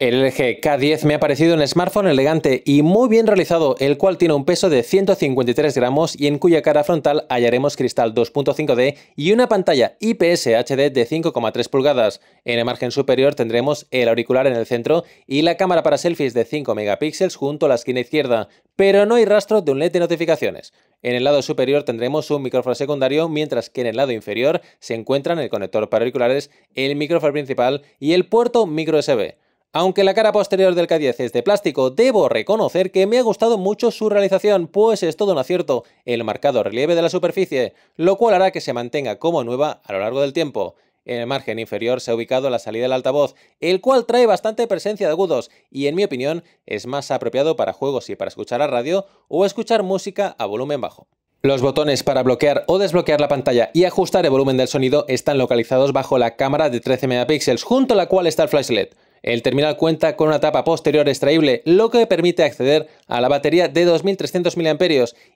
El LG K10 me ha parecido un smartphone elegante y muy bien realizado, el cual tiene un peso de 153 gramos y en cuya cara frontal hallaremos cristal 2.5D y una pantalla IPS HD de 5,3 pulgadas. En el margen superior tendremos el auricular en el centro y la cámara para selfies de 5 megapíxeles junto a la esquina izquierda, pero no hay rastro de un LED de notificaciones. En el lado superior tendremos un micrófono secundario, mientras que en el lado inferior se encuentran el conector para auriculares, el micrófono principal y el puerto micro USB. Aunque la cara posterior del K10 es de plástico, debo reconocer que me ha gustado mucho su realización, pues es todo un acierto el marcado relieve de la superficie, lo cual hará que se mantenga como nueva a lo largo del tiempo. En el margen inferior se ha ubicado la salida del altavoz, el cual trae bastante presencia de agudos y en mi opinión es más apropiado para juegos y para escuchar a radio o escuchar música a volumen bajo. Los botones para bloquear o desbloquear la pantalla y ajustar el volumen del sonido están localizados bajo la cámara de 13 megapíxeles, junto a la cual está el flash LED. El terminal cuenta con una tapa posterior extraíble, lo que permite acceder a la batería de 2300 mAh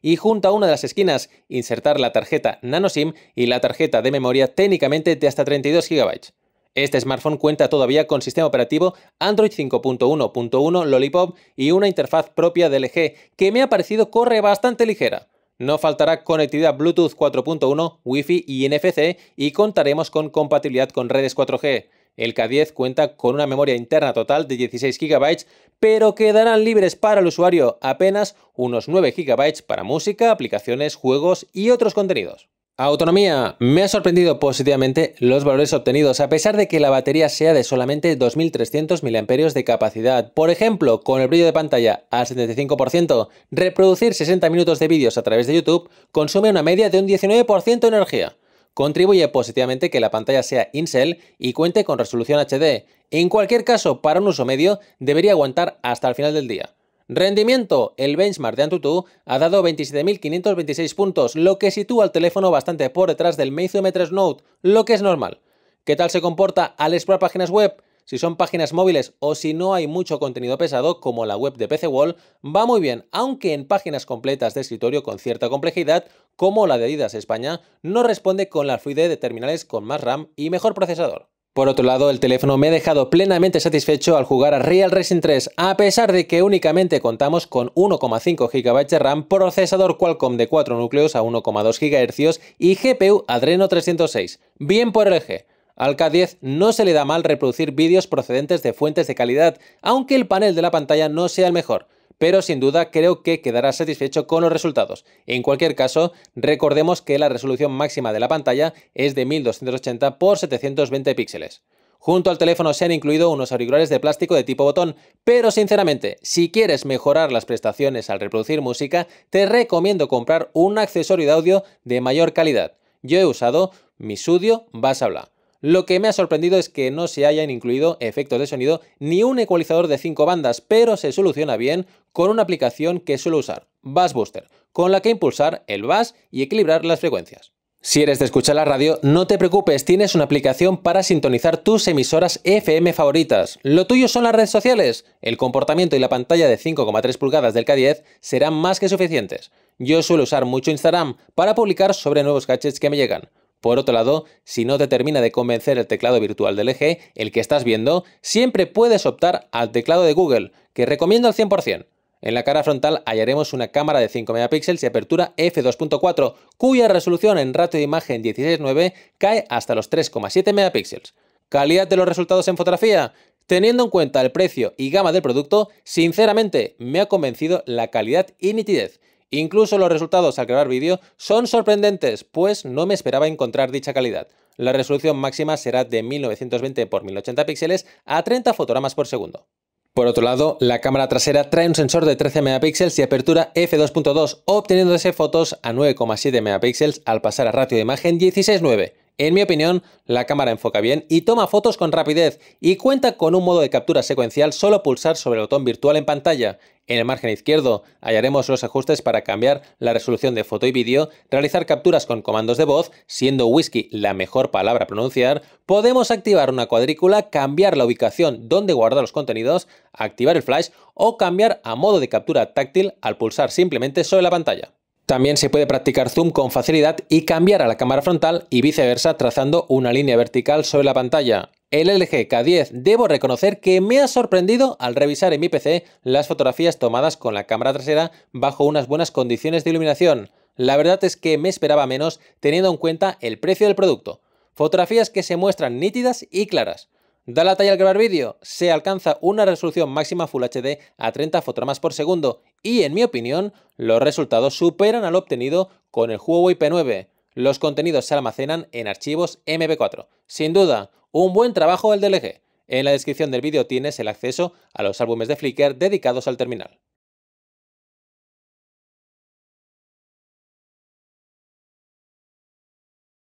y junto a una de las esquinas insertar la tarjeta NanoSIM y la tarjeta de memoria técnicamente de hasta 32 GB. Este smartphone cuenta todavía con sistema operativo Android 5.1.1 Lollipop y una interfaz propia de LG que me ha parecido corre bastante ligera. No faltará conectividad Bluetooth 4.1, Wi-Fi y NFC y contaremos con compatibilidad con redes 4G. El K10 cuenta con una memoria interna total de 16 GB, pero quedarán libres para el usuario apenas unos 9 GB para música, aplicaciones, juegos y otros contenidos. Autonomía. Me ha sorprendido positivamente los valores obtenidos a pesar de que la batería sea de solamente 2300 mAh de capacidad. Por ejemplo, con el brillo de pantalla al 75%, reproducir 60 minutos de vídeos a través de YouTube consume una media de un 19% de energía. Contribuye positivamente que la pantalla sea Incel y cuente con resolución HD. En cualquier caso, para un uso medio, debería aguantar hasta el final del día. Rendimiento. El benchmark de Antutu ha dado 27.526 puntos, lo que sitúa al teléfono bastante por detrás del Meizu M3 Note, lo que es normal. ¿Qué tal se comporta al explorar páginas web? Si son páginas móviles o si no hay mucho contenido pesado, como la web de PC Wall, va muy bien, aunque en páginas completas de escritorio con cierta complejidad, como la de Adidas España, no responde con la fluidez de terminales con más RAM y mejor procesador. Por otro lado, el teléfono me ha dejado plenamente satisfecho al jugar a Real Racing 3, a pesar de que únicamente contamos con 1,5 GB de RAM, procesador Qualcomm de 4 núcleos a 1,2 GHz y GPU Adreno 306. Bien por LG. Al K10 no se le da mal reproducir vídeos procedentes de fuentes de calidad, aunque el panel de la pantalla no sea el mejor pero sin duda creo que quedará satisfecho con los resultados. En cualquier caso, recordemos que la resolución máxima de la pantalla es de 1280 x 720 píxeles. Junto al teléfono se han incluido unos auriculares de plástico de tipo botón, pero sinceramente, si quieres mejorar las prestaciones al reproducir música, te recomiendo comprar un accesorio de audio de mayor calidad. Yo he usado mi Studio Bass Habla. Lo que me ha sorprendido es que no se hayan incluido efectos de sonido ni un ecualizador de 5 bandas, pero se soluciona bien con una aplicación que suelo usar, Bass Booster, con la que impulsar el bass y equilibrar las frecuencias. Si eres de escuchar la radio, no te preocupes, tienes una aplicación para sintonizar tus emisoras FM favoritas. Lo tuyo son las redes sociales. El comportamiento y la pantalla de 5,3 pulgadas del K10 serán más que suficientes. Yo suelo usar mucho Instagram para publicar sobre nuevos gadgets que me llegan. Por otro lado, si no te termina de convencer el teclado virtual del eje, el que estás viendo, siempre puedes optar al teclado de Google, que recomiendo al 100%. En la cara frontal hallaremos una cámara de 5 megapíxeles y apertura f2.4, cuya resolución en ratio de imagen 16:9 cae hasta los 3,7 megapíxeles. ¿Calidad de los resultados en fotografía? Teniendo en cuenta el precio y gama del producto, sinceramente me ha convencido la calidad y nitidez. Incluso los resultados al grabar vídeo son sorprendentes, pues no me esperaba encontrar dicha calidad. La resolución máxima será de 1920 x 1080 píxeles a 30 fotogramas por segundo. Por otro lado, la cámara trasera trae un sensor de 13 megapíxeles y apertura f2.2, obteniéndose fotos a 9,7 megapíxeles al pasar a ratio de imagen 16:9. En mi opinión, la cámara enfoca bien y toma fotos con rapidez y cuenta con un modo de captura secuencial solo pulsar sobre el botón virtual en pantalla. En el margen izquierdo hallaremos los ajustes para cambiar la resolución de foto y vídeo, realizar capturas con comandos de voz, siendo whisky la mejor palabra a pronunciar, podemos activar una cuadrícula, cambiar la ubicación donde guardar los contenidos, activar el flash o cambiar a modo de captura táctil al pulsar simplemente sobre la pantalla. También se puede practicar zoom con facilidad y cambiar a la cámara frontal y viceversa trazando una línea vertical sobre la pantalla. El LG K10 debo reconocer que me ha sorprendido al revisar en mi PC las fotografías tomadas con la cámara trasera bajo unas buenas condiciones de iluminación. La verdad es que me esperaba menos teniendo en cuenta el precio del producto. Fotografías que se muestran nítidas y claras. Da la talla al grabar vídeo, se alcanza una resolución máxima Full HD a 30 fotogramas por segundo y en mi opinión los resultados superan al obtenido con el Huawei P9. Los contenidos se almacenan en archivos MP4. Sin duda, un buen trabajo el DLG. En la descripción del vídeo tienes el acceso a los álbumes de Flickr dedicados al terminal.